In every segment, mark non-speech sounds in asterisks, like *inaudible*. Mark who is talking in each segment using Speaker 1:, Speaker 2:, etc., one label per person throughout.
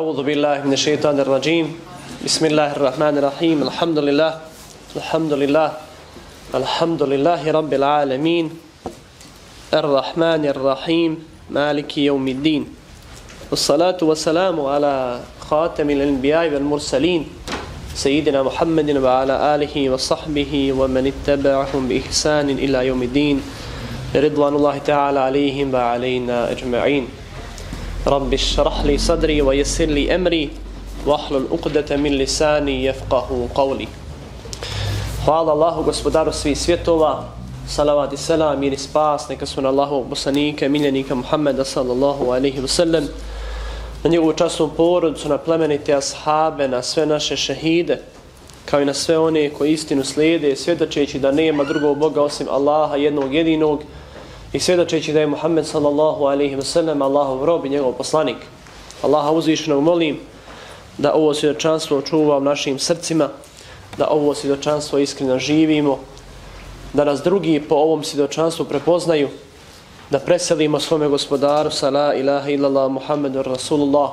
Speaker 1: أعوذ بالله من الشيطان الرجيم. بسم الله الرحمن الرحيم. الحمد لله الحمد لله الحمد لله رب العالمين. الرحمن الرحيم. مالك يوم الدين. والصلاة والسلام على خاتم الأنبياء والمرسلين. سيدنا محمد وعلى آله وصحبه ومن اتبعهم بإحسان إلى يوم الدين. رضوان الله تعالى عليهم وعلينا أجمعين. رب اشرح لي صدري ويسر لي أمري واحلل عقدة من لساني يفقه قولي Hvala Allahu, gospodaru svih svjetova, salavat i selam, mir i spas, neka su na Allahu poslanike, miljenika Muhammeda sallallahu alaihi wasallam, na njegovu časnu porodcu, na plemenite ashabe, na sve naše šehide, kao i na sve one koji istinu slijede, svjedočeći da nema drugog Boga osim Allaha, jednog jedinog, i svjedočeći da je Muhammed sallallahu alaihi sellem Allahov rob i njegov poslanik. Allaha uzvišenog molim da ovo svjedočanstvo čuva u našim srcima, da ovo svjedočanstvo iskreno živimo, da nas drugi po ovom svjedočanstvu prepoznaju, da preselimo svome gospodaru sa la ilaha illallah Muhammedur Rasulullah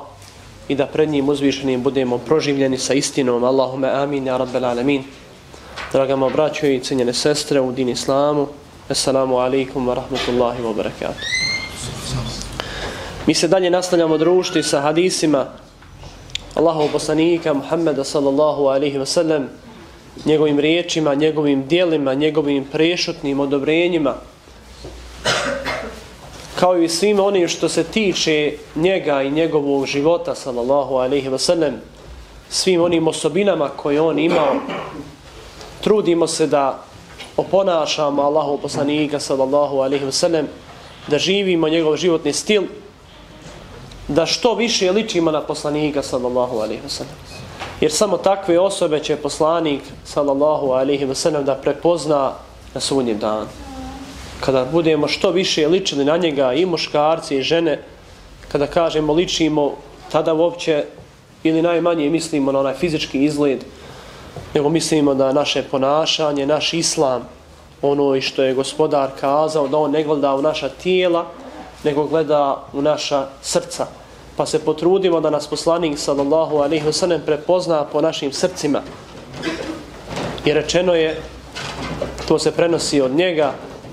Speaker 1: i da pred njim uzvišenim budemo proživljeni sa istinom. Allahume amin, ja rabbel alamin. Draga mo braćo i cijenjene sestre u din islamu, assalamu alaikum wa rahmatullahi wa barakatuh. Mi se dalje nastavljamo družiti sa hadisima Allahov poslanika Muhammeda sallallahu alaihi wa sallam, njegovim riječima, njegovim dijelima, njegovim prešutnim odobrenjima, kao i svim onim što se tiče njega i njegovog života, sallallahu alaihi wa sallam, svim onim osobinama koje on imao, trudimo se da oponašamo Allahu poslanika, sallallahu alaihi wa sallam, da živimo njegov životni stil, da što više ličimo na poslanika, sallallahu alaihi wa sallam. Jer samo takve osobe će poslanik sallallahu alaihi wa sallam da prepozna na sunnjem danu. Kada budemo što više ličili na njega i muškarci i žene, kada kažemo ličimo, tada uopće ili najmanje mislimo na onaj fizički izgled, nego mislimo da naše ponašanje, naš islam, ono i što je gospodar kazao, da on ne gleda u naša tijela, nego gleda u naša srca pa se potrudimo da nas poslanik sallallahu alaihi wa sallam prepozna po našim srcima. I rečeno je, to se prenosi od njega,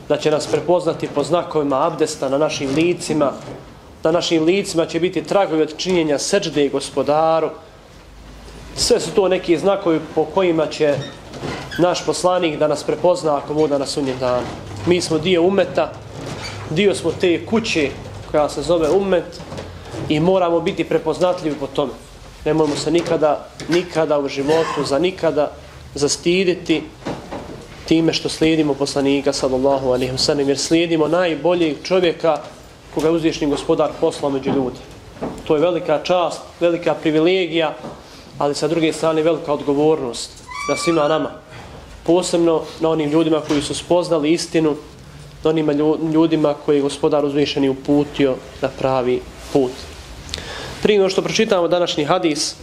Speaker 1: da će nas prepoznati po znakovima abdesta na našim licima, na našim licima će biti tragovi od činjenja srđde i gospodaru. Sve su to neki znakovi po kojima će naš poslanik da nas prepozna ako voda na sunnjem danu. Mi smo dio umeta, dio smo te kuće koja se zove umet, i moramo biti prepoznatljivi po tome. Ne možemo se nikada, nikada u životu, za nikada zastiditi time što slijedimo poslanika sallallahu alaihi wa sallam, jer slijedimo najboljeg čovjeka koga je uzvišnji gospodar poslao među ljudi. To je velika čast, velika privilegija, ali sa druge strane velika odgovornost na svima nama. Posebno na onim ljudima koji su spoznali istinu, na onim ljudima koji je gospodar uzvišeni uputio na pravi put. Prije što pročitamo današnji hadis,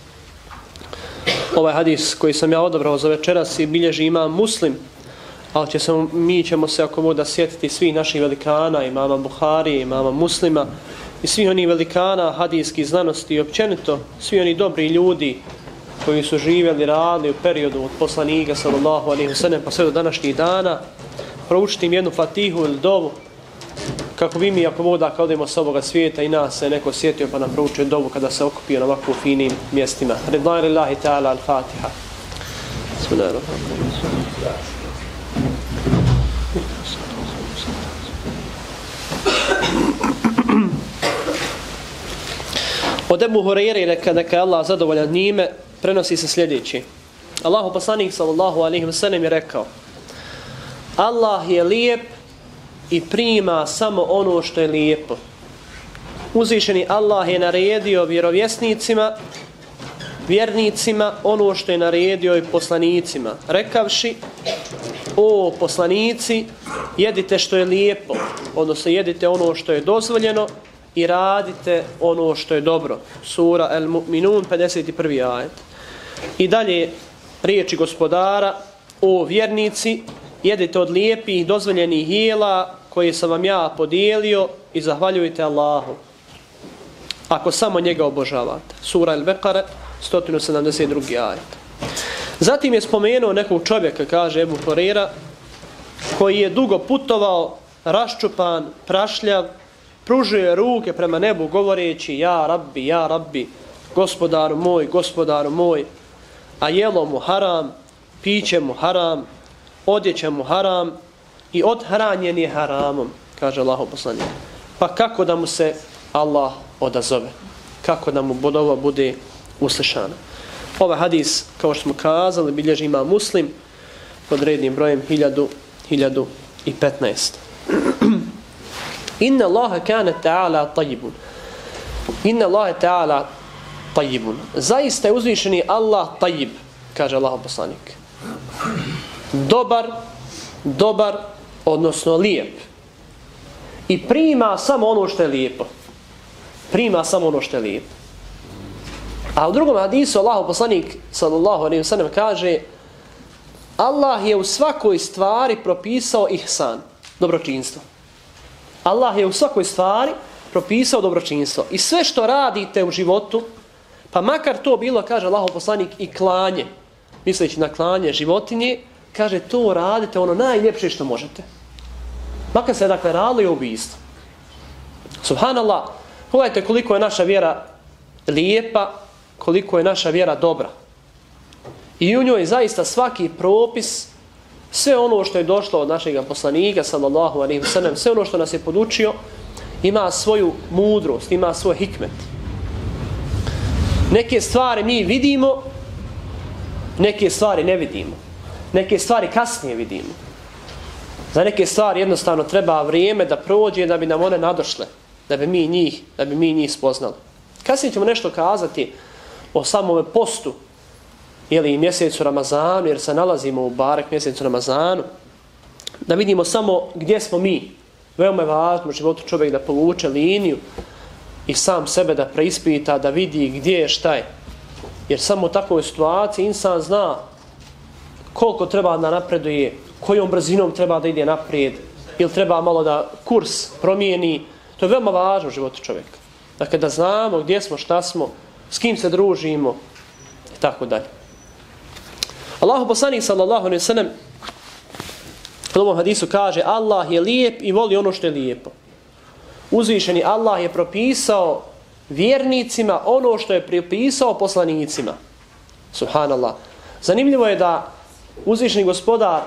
Speaker 1: ovaj hadis koji sam ja odobrao za večeras i bilježi ima muslim, ali će se, mi ćemo se ako moda sjetiti svih naših velikana, imama Buhari, imama muslima, i svih onih velikana hadijskih znanosti i općenito, svi oni dobri ljudi koji su živjeli, radili u periodu od poslanika, sallallahu alaihi wasallam pa sve do današnjih dana, proučiti im jednu fatihu ili dovu, kako bi mi ako voda kao odemo s ovoga svijeta i nas se neko sjetio pa nam proučuje dovu kada se okupio na ovakvu finim mjestima. Ridlani lillahi ta'ala al-Fatiha. Od Ebu Hureyre, neka, neka je Allah zadovoljan njime, prenosi se sljedeći. Allahu poslanik sallallahu alaihi wa sallam je rekao Allah je lijep i prima samo ono što je lijepo. Uzvišeni Allah je naredio vjerovjesnicima, vjernicima, ono što je naredio i poslanicima. Rekavši, o poslanici, jedite što je lijepo, odnosno jedite ono što je dozvoljeno i radite ono što je dobro. Sura El Mu'minun, 51. ajet. I dalje, riječi gospodara, o vjernici, jedite od lijepih dozvoljenih jela koje sam vam ja podijelio i zahvaljujte Allahu. ako samo njega obožavate. Sura El-Bekare, 172. ajet. Zatim je spomenuo nekog čovjeka, kaže Ebu Horera, koji je dugo putovao, raščupan, prašljav, pružuje ruke prema nebu govoreći ja rabbi, ja rabbi, gospodaru moj, gospodaru moj, a jelo mu haram, piće mu haram, odjeće mu haram i odhranjen je haramom, kaže Allah poslanik. Pa kako da mu se Allah odazove? Kako da mu bodova bude uslišana? Ovaj hadis, kao što smo kazali, bilježi ima muslim pod rednim brojem 1000, 1015. *clears throat* Inna Allahe kane ta'ala tajibun. Inna Allahe ta'ala tajibun. Zaista je uzvišeni Allah tajib, kaže Allah poslanik. Dobar, dobar, odnosno lijep. I prima samo ono što je lijepo. Prima samo ono što je lijepo. A u drugom hadisu Allah poslanik sallallahu alaihi wa sallam kaže Allah je u svakoj stvari propisao ihsan, dobročinstvo. Allah je u svakoj stvari propisao dobročinstvo. I sve što radite u životu, pa makar to bilo, kaže Allah poslanik, i klanje, misleći na klanje životinje, kaže to radite ono najljepše što možete. Makar se dakle radili ubijstvo. Subhanallah, pogledajte koliko je naša vjera lijepa, koliko je naša vjera dobra. I u njoj zaista svaki propis sve ono što je došlo od našeg poslanika sallallahu alaihi ve sellem sve ono što nas je podučio ima svoju mudrost ima svoj hikmet neke stvari mi vidimo neke stvari ne vidimo. Neke stvari kasnije vidimo. Za neke stvari jednostavno treba vrijeme da prođe da bi nam one nadošle da bi mi njih da bi mi njih spoznali. Kasnije ćemo nešto kazati o samom postu ili mjesecu Ramazanu, jer se nalazimo u barek mjesecu Ramazanu, da vidimo samo gdje smo mi. Veoma je važno u životu čovjek da povuče liniju i sam sebe da preispita, da vidi gdje je, šta je. Jer samo u takvoj situaciji insan zna koliko treba da napreduje, kojom brzinom treba da ide naprijed, ili treba malo da kurs promijeni. To je veoma važno u životu čovjeka. Dakle, da znamo gdje smo, šta smo, s kim se družimo i tako dalje. Allahu poslanik sallallahu alejhi ve sellem u ovom hadisu kaže Allah je lijep i voli ono što je lijepo. Uzvišeni Allah je propisao vjernicima ono što je propisao poslanicima. Subhanallah. Zanimljivo je da uzvišeni gospodar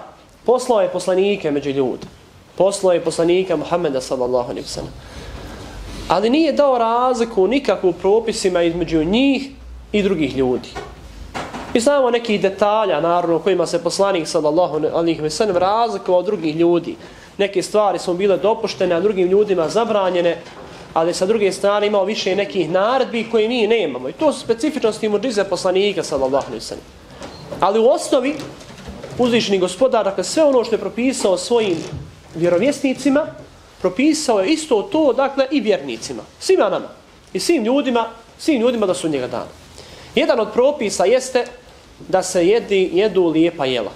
Speaker 1: poslao je poslanike među ljudi. Poslao je poslanika Muhammeda sallallahu alejhi ve. Ali nije dao razliku nikakvu propisima između njih i drugih ljudi. Mi znamo nekih detalja, naravno, kojima se poslanik sallallahu alaihi wa sallam razlikovao od drugih ljudi. Neke stvari su bile dopuštene, a drugim ljudima zabranjene, ali sa druge strane imao više nekih naredbi koje mi nemamo. I to su specifičnosti muđize poslanika sallallahu alaihi sallam. Ali u osnovi, uzvišeni gospodar, dakle, sve ono što je propisao svojim vjerovjesnicima, propisao je isto to, dakle, i vjernicima. Svima nama. I svim ljudima, svim ljudima da su njega dana. Jedan od propisa jeste da se jedi, jedu lijepa jela.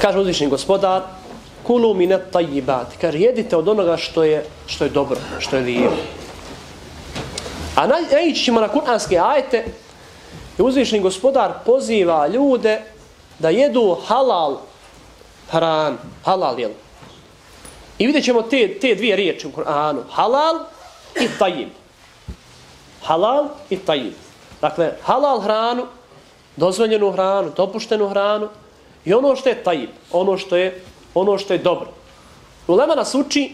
Speaker 1: Kaže uzvišni gospodar, kulu mi tajibat. Kaže, jedite od onoga što je, što je dobro, što je lijepo. A najići ćemo na kuranske ajete, i uzvišni gospodar poziva ljude da jedu halal hran, halal jel. I vidjet ćemo te, te dvije riječi u Kur'anu. Halal i tajib. Halal i tajib. Dakle, halal hranu, dozvoljenu hranu, dopuštenu hranu i ono što je tajib, ono što je, ono što je dobro. Ulema nas uči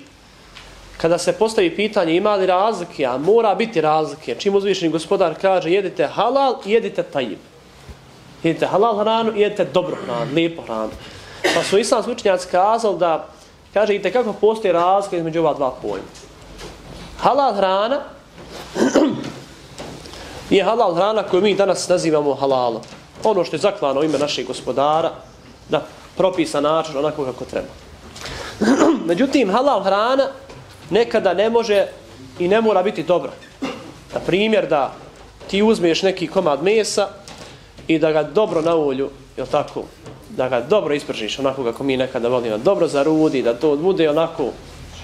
Speaker 1: kada se postavi pitanje ima li razlike, a mora biti razlike. Čim uzvišeni gospodar kaže jedite halal i jedite tajib. Jedite halal hranu jedite dobro hranu, lijepo hranu. Pa su islamski učenjaci kazali da kaže i kako postoji razlika između ova dva pojma. Halal hrana *clears throat* je halal hrana koju mi danas nazivamo halalom. Ono što je zaklano ime našeg gospodara, da propisan način onako kako treba. *clears throat* Međutim, halal hrana nekada ne može i ne mora biti dobra. Na primjer da ti uzmeš neki komad mesa i da ga dobro na ulju, je tako, da ga dobro ispržiš onako kako mi nekada volimo, dobro zarudi, da to bude onako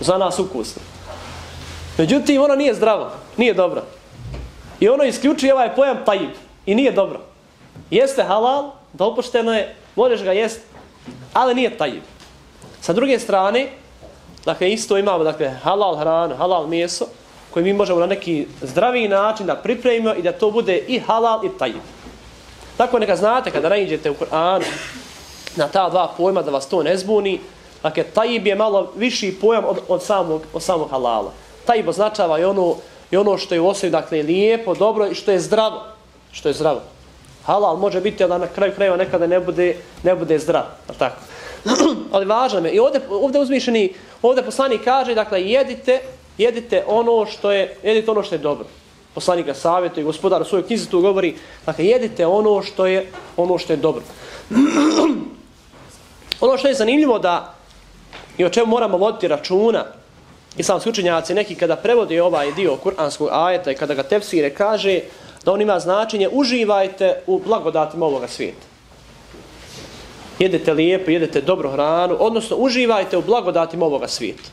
Speaker 1: za nas ukusno. Međutim, ono nije zdravo, nije dobro. I ono isključuje ovaj pojam tajib. I nije dobro. Jeste halal, dopušteno je, možeš ga jesti, ali nije tajib. Sa druge strane, dakle, isto imamo dakle, halal hranu, halal meso, koje mi možemo na neki zdravi način da pripremimo i da to bude i halal i tajib. Tako neka znate kada nađete u Kur'anu na ta dva pojma da vas to ne zbuni, dakle, tajib je malo viši pojam od, od, samog, od samog halala. Tajib označava i ono, i ono što je u osnovi, dakle, lijepo, dobro i što je zdravo. Što je zdravo. Halal može biti da na kraju krajeva nekada ne bude, ne bude zdrav. Tako. *clears throat* Ali važno je. I ovdje, ovdje uzmišljeni, ovdje poslanik kaže, dakle, jedite, jedite ono što je, jedite ono što je dobro. Poslanik ga savjetuje, gospodar u svojoj knjizi tu govori, dakle, jedite ono što je, ono što je dobro. *clears throat* ono što je zanimljivo da, i o čemu moramo voditi računa, islamski učenjaci neki kada prevode ovaj dio kuranskog ajeta i kada ga tefsire kaže da on ima značenje uživajte u blagodatima ovoga svijeta. Jedete lijepo, jedete dobro hranu, odnosno uživajte u blagodatima ovoga svijeta.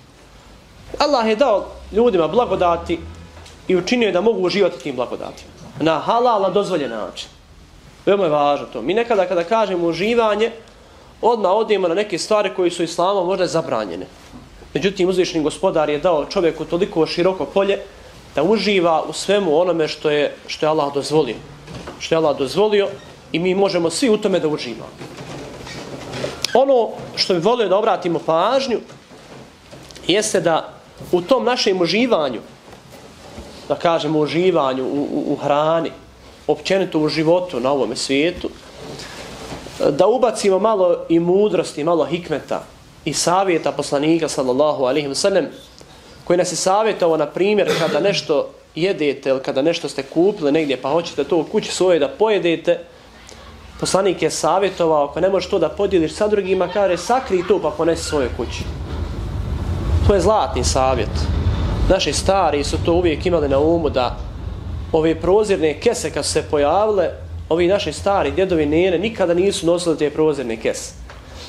Speaker 1: Allah je dao ljudima blagodati i učinio je da mogu uživati tim blagodatima. Na halal, na dozvoljen način. Veoma je važno to. Mi nekada kada kažemo uživanje, odmah odijemo na neke stvari koji su islamom možda zabranjene. Međutim, uzvišni gospodar je dao čovjeku toliko široko polje da uživa u svemu onome što je, što je Allah dozvolio. Što je Allah dozvolio i mi možemo svi u tome da uživamo. Ono što bi volio da obratimo pažnju jeste da u tom našem uživanju, da kažemo uživanju u, u, u hrani, općenito u životu na ovome svijetu, da ubacimo malo i mudrosti, malo hikmeta, i savjeta poslanika sallallahu alaihi wa sallam koji nas je savjetovao na primjer kada nešto jedete ili kada nešto ste kupili negdje pa hoćete to u kući svoje da pojedete poslanik je savjetovao ako ne možeš to da podijeliš sa drugima kaže sakri to pa ponesi svoje kući. To je zlatni savjet. Naši stari su to uvijek imali na umu da ove prozirne kese kad su se pojavile ovi naši stari djedovi nene nikada nisu nosili te prozirne kese.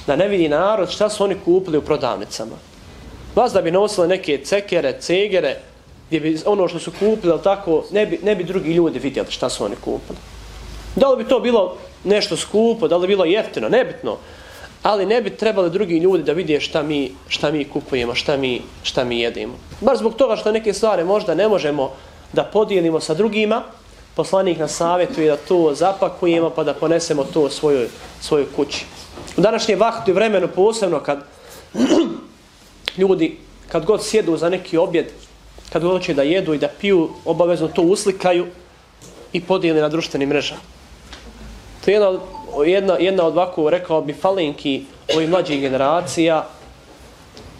Speaker 1: Da ne vidi narod šta su oni kupili u prodavnicama. Vas da bi nosile neke cekere, cegere, gdje bi ono što su kupili, tako, ne bi, ne bi drugi ljudi vidjeli šta su oni kupili. Da li bi to bilo nešto skupo, da li bi bilo jeftino, nebitno, ali ne bi trebali drugi ljudi da vidje šta mi, šta mi kupujemo, šta mi, šta mi jedemo. Bar zbog toga što neke stvari možda ne možemo da podijelimo sa drugima, poslanik nas savjetuje da to zapakujemo pa da ponesemo to u svojoj, svojoj kući. U današnje vahtu i vremenu posebno kad ljudi kad god sjedu za neki objed, kad god hoće da jedu i da piju, obavezno to uslikaju i podijeli na društvenim mrežama. To je jedna, jedna, jedna od ovako, rekao bi, falinki ovih mlađih generacija,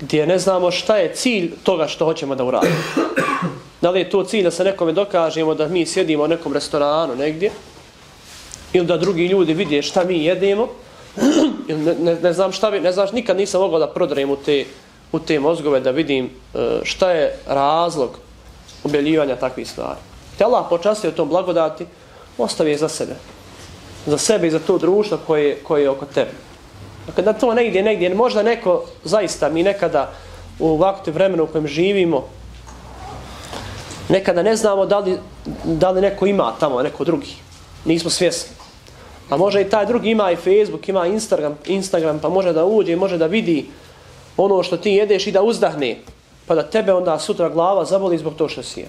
Speaker 1: gdje ne znamo šta je cilj toga što hoćemo da uradimo. Da li je to cilj da se nekome dokažemo da mi sjedimo u nekom restoranu negdje, ili da drugi ljudi vidje šta mi jedemo, *clears throat* ne, ne, ne znam šta bi, ne znaš, nikad nisam mogao da prodrem u te, u te mozgove da vidim e, šta je razlog objeljivanja takvih stvari. Te Allah počastio tom blagodati, ostavi je za sebe. Za sebe i za to društvo koje, koje je oko tebe. Dakle, da to negdje, negdje, možda neko, zaista mi nekada u ovakvom vremenu u kojem živimo, nekada ne znamo da li, da li neko ima tamo, neko drugi. Nismo svjesni. A može i taj drugi ima i Facebook, ima Instagram, Instagram pa može da uđe i može da vidi ono što ti jedeš i da uzdahne. Pa da tebe onda sutra glava zaboli zbog to što si je.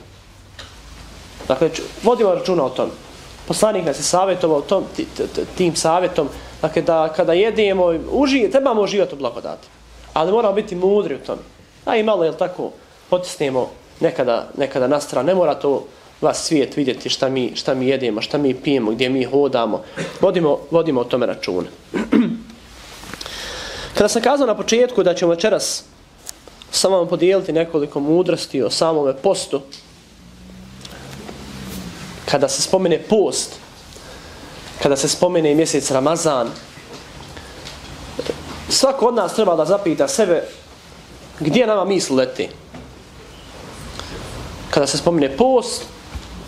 Speaker 1: Dakle, vodimo računa o tom. Poslanik nas je savjetovao tom, tim savjetom. Dakle, da kada jedemo, uži, trebamo uživati u blagodati. Ali moramo biti mudri u tom. A i malo, jel tako, potisnemo nekada, nekada na stranu. Ne mora to vas svijet vidjeti šta mi, šta mi jedemo, šta mi pijemo, gdje mi hodamo. Vodimo, vodimo o tome računa. *clears throat* Kada sam kazao na početku da ćemo večeras samo vam podijeliti nekoliko mudrosti o samome postu, kada se spomene post, kada se spomene mjesec Ramazan, svako od nas treba da zapita sebe gdje nama misli leti. Kada se spomene post,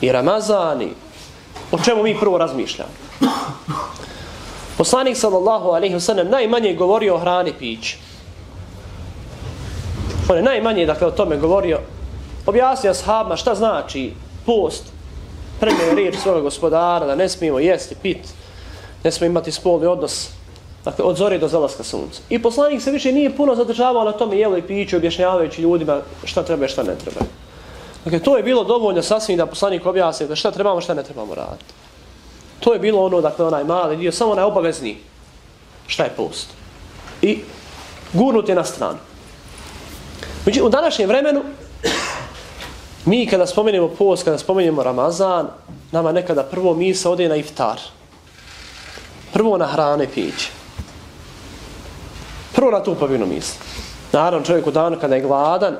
Speaker 1: i Ramazan i o čemu mi prvo razmišljamo. Poslanik sallallahu alaihi wasallam najmanje govorio o hrani pići. On je najmanje dakle o tome govorio objasnio sahabima šta znači post, premje riječ svoga gospodara, da ne smijemo jesti, pit, ne smijemo imati spolni odnos, dakle, od zore do zalaska sunca. I poslanik se više nije puno zadržavao na tome jelo i piće, objašnjavajući ljudima šta treba i šta ne treba. Dakle, to je bilo dovoljno sasvim da poslanik objasni da šta trebamo, šta ne trebamo raditi. To je bilo ono, dakle, onaj mali dio, samo onaj obavezni šta je post. I gurnut je na stranu. Međutim, u današnjem vremenu, mi kada spomenemo post, kada spomenemo Ramazan, nama nekada prvo misa ode na iftar. Prvo na hrane piće. Prvo na tu pavinu misli. Naravno, čovjek u danu kada je gladan,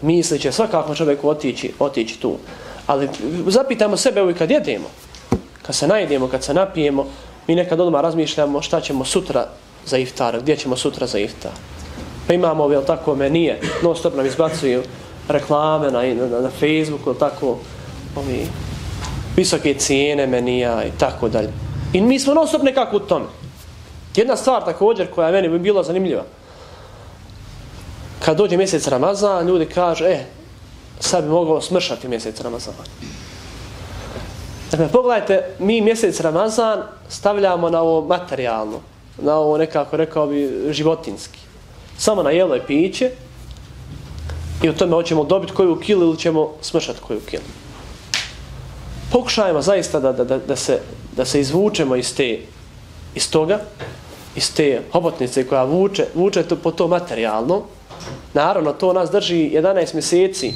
Speaker 1: misli će svakako čovjek otići, otići tu. Ali zapitajmo sebe uvijek kad jedemo, kad se najedemo, kad se napijemo, mi nekad odmah razmišljamo šta ćemo sutra za iftar, gdje ćemo sutra za iftar. Pa imamo, jel tako, menije, non stop nam izbacuju reklame na, na, na Facebooku, jel tako, ovi visoke cijene menija i tako dalje. I mi smo non stop nekako u tome. Jedna stvar također koja meni bi bila zanimljiva. Kad dođe mjesec Ramazan, ljudi kažu, e, sad bi mogao smršati mjesec Ramazan. Dakle, pogledajte, mi mjesec Ramazan stavljamo na ovo materijalno, na ovo nekako rekao bi životinski. Samo na jelo i piće i u tome hoćemo dobiti koju kilu ili ćemo smršati koju kilu. Pokušajmo zaista da, da, da, da, se, da se izvučemo iz, te, iz toga, iz te hobotnice koja vuče, vuče to po to materijalno. Naravno, to nas drži 11 mjeseci.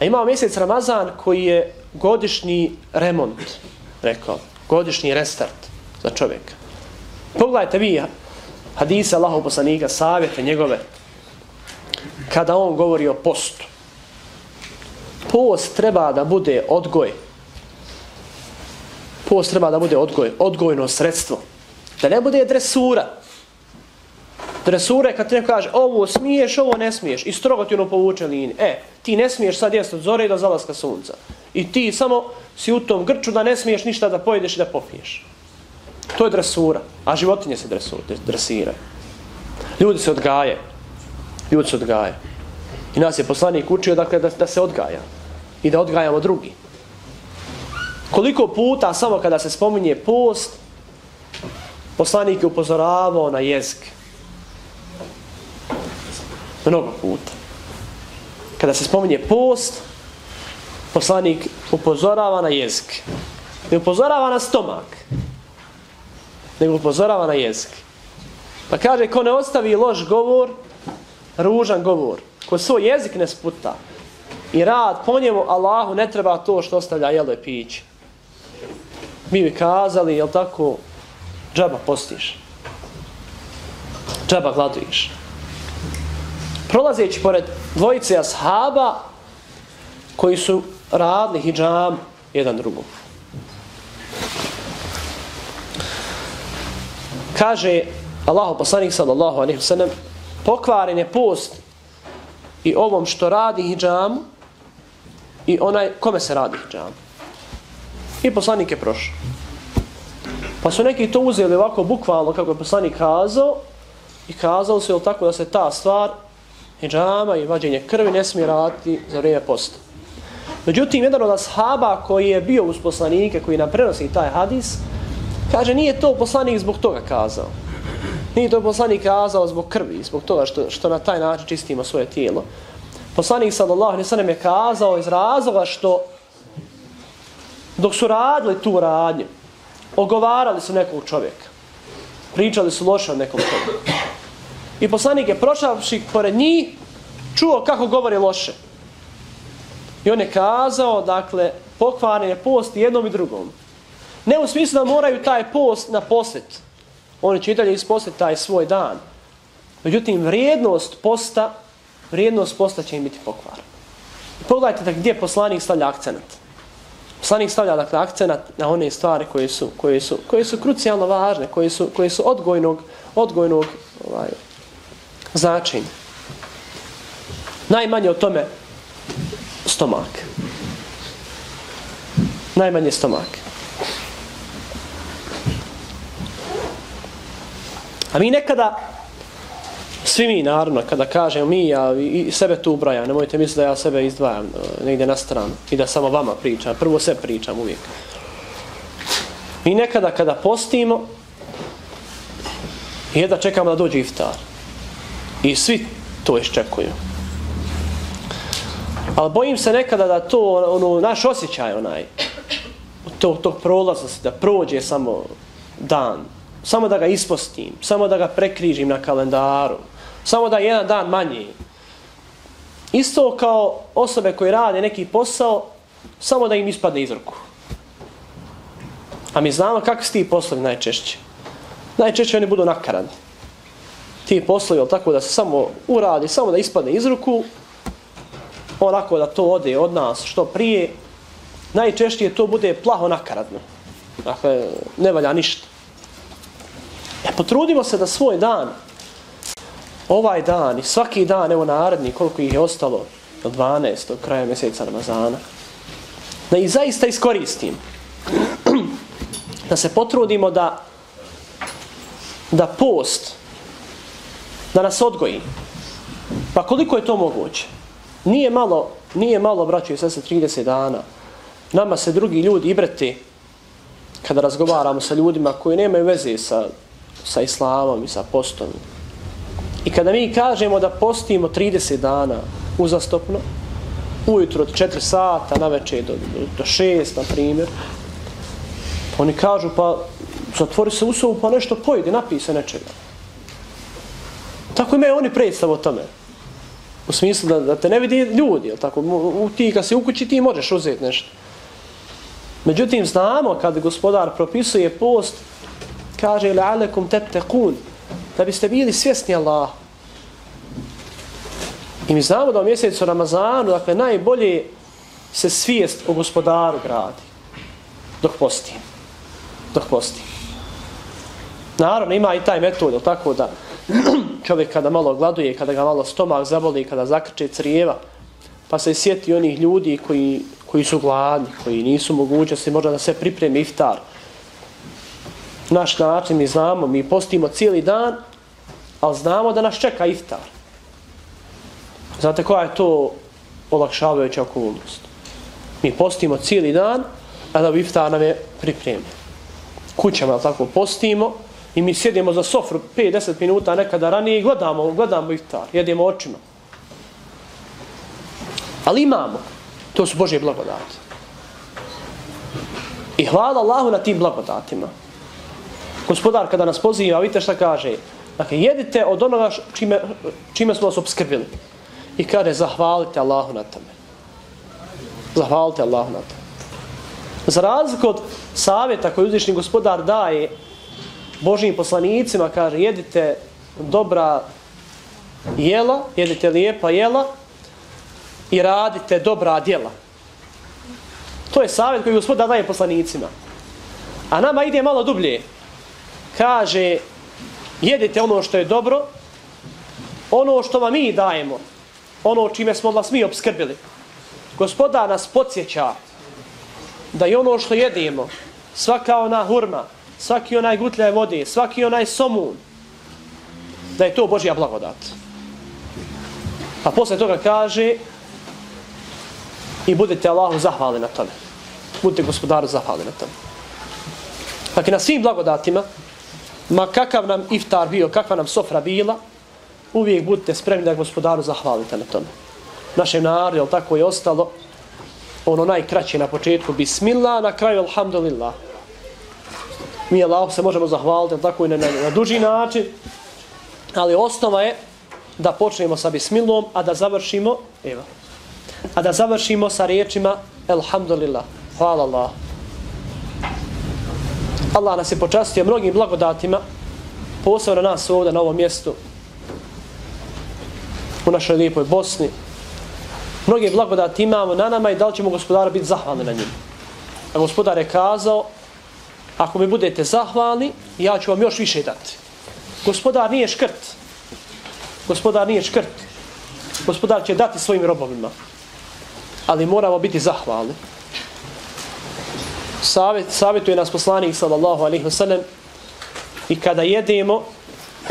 Speaker 1: A imamo mjesec Ramazan koji je godišnji remont, rekao, godišnji restart za čovjeka. Pogledajte vi hadise Allahov poslanika, savjete njegove, kada on govori o postu. Post treba da bude odgoj. Post treba da bude odgoj, odgojno sredstvo. Da ne bude dresura. Dresura kad ti neko kaže ovo smiješ, ovo ne smiješ i strogo ti ono povuče linije. E, ti ne smiješ sad jesti od zore do zalaska sunca. I ti samo si u tom grču da ne smiješ ništa da pojedeš i da popiješ. To je dresura. A životinje se dresu, dresira. Ljudi se odgaje. Ljudi se odgaje. I nas je poslanik učio dakle, da, da se odgaja. I da odgajamo drugi. Koliko puta samo kada se spominje post, poslanik je upozoravao na jezik. Mnogo puta. Kada se spominje post, poslanik upozorava na jezik. Ne upozorava na stomak, nego upozorava na jezik. Pa kaže, ko ne ostavi loš govor, ružan govor, ko svoj jezik ne sputa i rad po njemu, Allahu ne treba to što ostavlja jelo i piće. Mi bi kazali, jel tako, džaba postiš. Džaba gladuješ. Prolazeći pored dvojice ashaba koji su radili hijjam jedan drugom. Kaže Allahu poslanik sallallahu alejhi ve sellem pokvaren je post i ovom što radi hidžam i onaj kome se radi hidžam. I poslanik je prošao. Pa su neki to uzeli ovako bukvalno kako je poslanik kazao i kazao se tako da se ta stvar hijjama i vađenje krvi ne smije raditi za vrijeme posta. Međutim, jedan od ashaba koji je bio uz poslanike, koji nam prenosi taj hadis, kaže, nije to poslanik zbog toga kazao. Nije to poslanik kazao zbog krvi, zbog toga što, što na taj način čistimo svoje tijelo. Poslanik sallallahu alaihi sallam je kazao iz razloga što dok su radili tu radnju, ogovarali su nekog čovjeka. Pričali su loše o nekom čovjeku. I poslanik je prošavši pored njih, čuo kako govori loše. I on je kazao, dakle, pokvaren je post jednom i drugom. Ne u smislu da moraju taj post na posjet. Oni će i dalje isposjeti taj svoj dan. Međutim, vrijednost posta, vrijednost posta će im biti pokvar. Pogledajte da gdje poslanik stavlja akcenat. Poslanik stavlja dakle, akcenat na one stvari koje su, koje su, koje su krucijalno važne, koje su, koje su odgojnog, odgojnog ovaj, značenje. Najmanje o tome stomak. Najmanje stomak. A mi nekada svi mi naravno kada kažem mi ja i sebe tu ubrajam nemojte misliti da ja sebe izdvajam e, negdje na stranu i da samo vama pričam prvo sve pričam uvijek mi nekada kada postimo je da čekamo da dođe iftar i svi to iščekuju ali bojim se nekada da to ono, naš osjećaj onaj tog, prolaza se, da prođe samo dan samo da ga ispostim samo da ga prekrižim na kalendaru samo da je jedan dan manji. Isto kao osobe koje rade neki posao, samo da im ispadne iz ruku. A mi znamo kako su ti poslovi najčešće. Najčešće oni budu nakarani. Ti poslovi, tako da se samo uradi, samo da ispadne iz ruku, onako da to ode od nas što prije, najčešće to bude plaho nakaradno. Dakle, ne valja ništa. Ja, e, potrudimo se da svoj dan ovaj dan i svaki dan, evo naredni, koliko ih je ostalo do 12. kraja mjeseca Ramazana, da ih zaista iskoristim. *clears throat* da se potrudimo da da post da nas odgoji. Pa koliko je to moguće? Nije malo, nije malo, braćo i sese, 30 dana. Nama se drugi ljudi ibrati kada razgovaramo sa ljudima koji nemaju veze sa, sa islamom i sa postom, I kada mi kažemo da postimo 30 dana uzastopno, ujutro od 4 sata, na večer do, do 6, na primjer, oni kažu, pa zatvori se usovu, pa nešto pojedi, napij se nečega. Tako imaju oni predstav o tome. U smislu da, da te ne vidi ljudi, jel tako? U, ti kad si u kući ti možeš uzeti nešto. Međutim, znamo kad gospodar propisuje post, kaže, la'alekum tettekun, da biste bili svjesni Allah. I mi znamo da u mjesecu Ramazanu, dakle, najbolje se svijest o gospodaru gradi. Dok posti. Dok posti. Naravno, ima i taj metod, tako da čovjek kada malo gladuje, kada ga malo stomak zaboli, kada zakrče crijeva, pa se sjeti onih ljudi koji, koji su gladni, koji nisu mogućnosti, možda da se pripremi iftar, naš način, mi znamo, mi postimo cijeli dan, ali znamo da nas čeka iftar. Znate koja je to olakšavajuća okolnost? Mi postimo cijeli dan, a da iftar nam je pripremljen. Kućama, tako, postimo i mi sjedimo za sofru 5-10 minuta nekada ranije i gledamo, gledamo iftar, jedemo očima. Ali imamo. To su Božje blagodati. I hvala Allahu na tim blagodatima. Gospodar kada nas poziva, vidite šta kaže. Dakle, jedite od onoga čime, čime smo vas obskrbili. I kaže, zahvalite Allahu na tome. Zahvalite Allahu na tome. Za razliku od savjeta koji uzvišni gospodar daje Božim poslanicima, kaže, jedite dobra jela, jedite lijepa jela i radite dobra djela. To je savjet koji gospod daje poslanicima. A nama ide malo dublje kaže jedite ono što je dobro, ono što vam mi dajemo, ono čime smo vas mi obskrbili. Gospoda nas podsjeća da je ono što jedemo, svaka ona hurma, svaki onaj gutljaj vode, svaki onaj somun, da je to Božja blagodat. Pa A posle toga kaže i budete Allahu zahvali na tome. Budite gospodaru zahvali na tome. Dakle, na svim blagodatima, ma kakav nam iftar bio, kakva nam sofra bila, uvijek budite spremni da gospodaru zahvalite na tome. Našem narodu, tako je ostalo, ono najkraće na početku, bismillah, na kraju, alhamdulillah. Mi, Allah, se možemo zahvaliti, tako i na, na, na duži način, ali osnova je da počnemo sa bismilom, a da završimo, evo, a da završimo sa riječima, alhamdulillah, hvala Allah. Allah nas je počastio mnogim blagodatima, posebno nas ovdje na ovom mjestu, u našoj lijepoj Bosni. Mnoge blagodati imamo na nama i da li ćemo gospodara biti zahvalni na njim. A gospodar je kazao, ako mi budete zahvalni, ja ću vam još više dati. Gospodar nije škrt. Gospodar nije škrt. Gospodar će dati svojim robovima. Ali moramo biti zahvalni savjet, savjetuje nas poslanik sallallahu alaihi wasallam i kada jedemo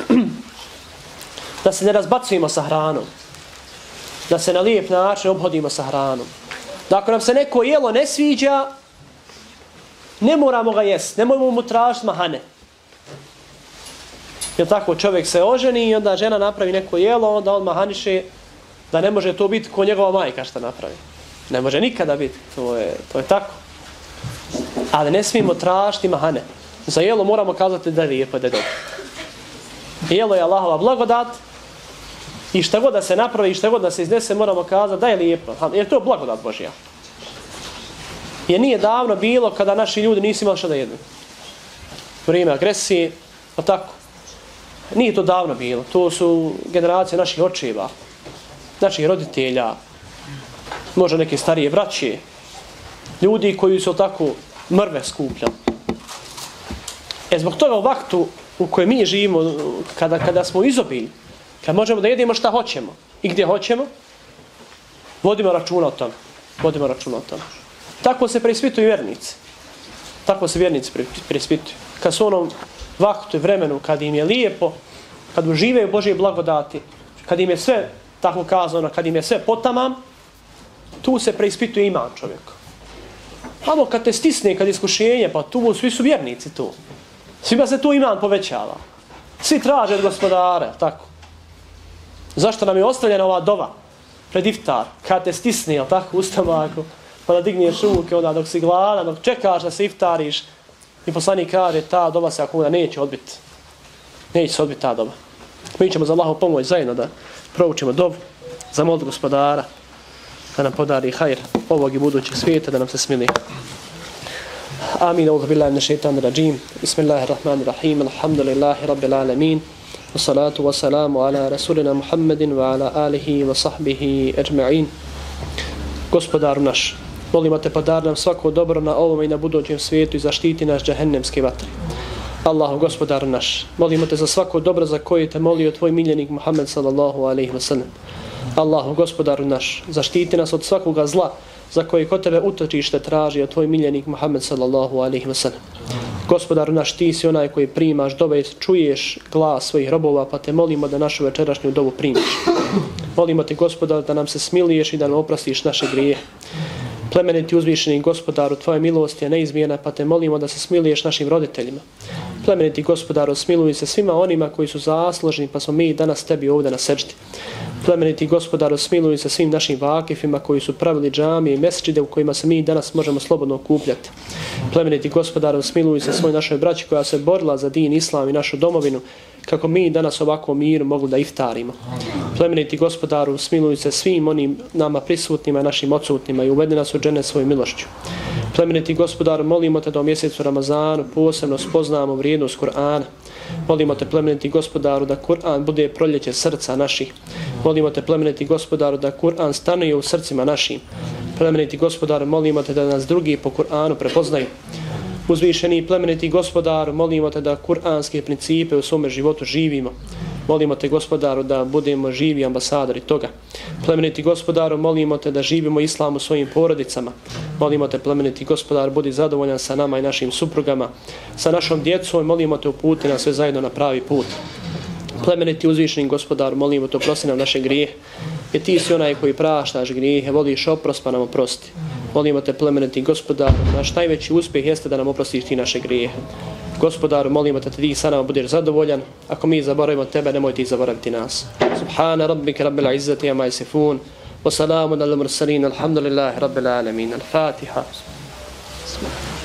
Speaker 1: *clears throat* da se ne razbacujemo sa hranom. Da se na lijep način obhodimo sa hranom. Da ako nam se neko jelo ne sviđa, ne moramo ga jest, ne moramo mu tražiti mahane. Jer tako čovjek se oženi i onda žena napravi neko jelo, onda on mahaniše da ne može to biti ko njegova majka što napravi. Ne može nikada biti, to je, to je tako. Ali ne smijemo tražiti mahane. Za jelo moramo kazati da je lijepo, da je dobro. Jelo je Allahova blagodat i šta god da se napravi i šta god da se iznese moramo kazati da je lijepo. Jer to je blagodat Božija. Jer nije davno bilo kada naši ljudi nisu imali šta da jedu. Vrijeme agresije, pa tako. Nije to davno bilo. To su generacije naših očeva, naših roditelja, možda neke starije braće, ljudi koji su tako mrve skupljali. E zbog toga u vaktu u kojem mi živimo, kada, kada smo izobili, kad možemo da jedemo šta hoćemo i gdje hoćemo, vodimo računa o tom. Vodimo računa o tom. Tako se preispituju vjernici. Tako se vjernici preispituju. Kad su onom vaktu i vremenu, kad im je lijepo, kad uživaju Božje blagodati, kad im je sve tako kazano, kad im je sve potamam, tu se preispituje iman čovjeka. Amo kad te stisne, kad iskušenje, pa tu svi su vjernici tu. Svima se tu iman povećava. Svi traže od gospodara, tako. Zašto nam je ostavljena ova dova pred iftar, kad te stisne, tako, u stomaku, pa da digneš ruke, onda dok si gladan, dok čekaš da se iftariš, i poslanik kaže, ta doba se ako neće odbiti. Neće se odbiti ta doba. Mi ćemo za Allaho pomoć zajedno da proučimo dobu, za mod gospodara, da nam podari hajr ovog i budućeg svijeta, da nam se smili. Amin, ovog billahi min shaitan rajim. Bismillahirrahmanirrahim. Alhamdulillahi rabbil alamin. Wassalatu wassalamu ala rasulina Muhammedin wa ala alihi wa sahbihi ajma'in. Gospodaru naš, molimo te pa podar nam svako dobro na ovom i na budućem svijetu i zaštiti nas džahennemske vatre. Allahu gospodaru naš, molimo te za svako dobro za koje te molio tvoj miljenik Muhammed sallallahu alaihi wa sallam. Allahu gospodaru naš, zaštiti nas od svakoga zla za koje kod tebe utočište traži od tvoj miljenik Muhammed sallallahu alaihi wa sallam. Gospodaru naš, ti si onaj koji primaš dobe, čuješ glas svojih robova, pa te molimo da našu večerašnju dobu primiš. Molimo te gospodar da nam se smiliješ i da nam oprostiš naše grije. Plemeniti uzvišeni gospodaru, tvoja milost je neizmjena, pa te molimo da se smiliješ našim roditeljima. Plemeniti gospodaru, smiluj se svima onima koji su zaslužni, pa smo mi danas tebi ovdje na seđdi. Plemeniti gospodaru, smiluj se svim našim vakifima koji su pravili džamije i mesečide u kojima se mi danas možemo slobodno okupljati. Plemeniti gospodaru, smiluj se svoj našoj braći koja se borila za din, islam i našu domovinu, kako mi danas ovako mir mogli da iftarimo. Plemeniti gospodaru, smiluj se svim onim nama prisutnima i našim odsutnima i uvedi nas u džene svoju milošću. Plemeniti gospodaru, molimo te da u mjesecu Ramazanu posebno spoznamo vrijednost Kur'ana. Molimo te plemeniti gospodaru da Kur'an bude proljeće srca naših. Molimo te plemeniti gospodaru da Kur'an stanuje u srcima našim. Plemeniti gospodaru, molimo te da nas drugi po Kur'anu prepoznaju. Uzvišeni plemeniti gospodaru, molimo te da kur'anske principe u svome životu živimo. Molimo te gospodaru da budemo živi ambasadori toga. Plemeniti gospodaru, molimo te da živimo islam u svojim porodicama. Molimo te plemeniti gospodar, budi zadovoljan sa nama i našim suprugama, sa našom djecom molimo te uputi nas sve zajedno na pravi put. Plemeniti uzvišeni gospodar, molimo te oprosti nam naše grije. Jer ti si onaj koji praštaš grije, voliš oprost pa nam oprosti. Molimo te plemeniti gospodar, naš najveći uspjeh jeste da nam oprostiš ti naše grije. Gospodaru, molimo te da ti sa nama budeš zadovoljan. Ako mi zaboravimo tebe, nemoj ti zaboraviti nas. Subhana rabbika rabbil izzati amma yasifun. Wa salamun alal mursalin. Alhamdulillahi rabbil alamin. Al-Fatiha. Bismillah.